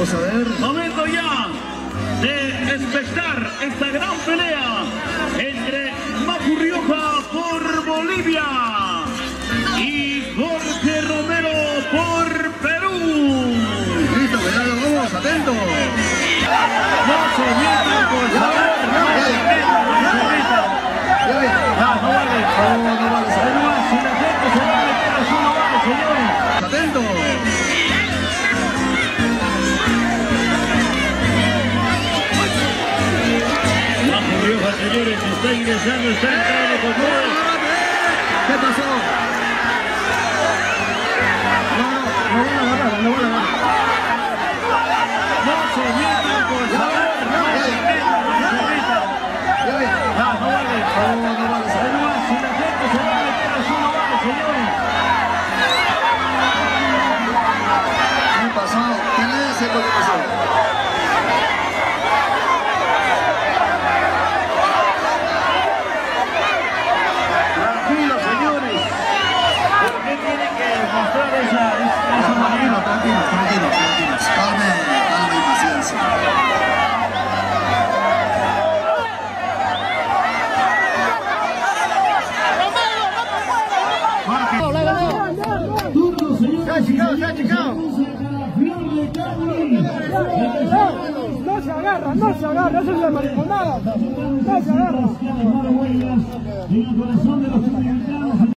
Vamos a ver. Momento ya de espectar esta gran pelea entre Macu Rioja por Bolivia y Jorge Romero por Perú. Listo, cuidado, vamos, atento. No se metan, por favor. No se metan, no se metan. Ah, no vale. No, no vale. Señores, está ingresando, está entrando con. ¿Qué pasó? No, no, no no. No se metan, por favor. No se metan, no se metan. No vale. No, no vale. Además, si la gente se va a meter así, no vale, señores. ¿Qué pasó? ¿Qué le dice lo que pasó? No se agarra, no se agarra, eso es la mariconada. No se agarra.